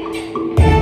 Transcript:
Música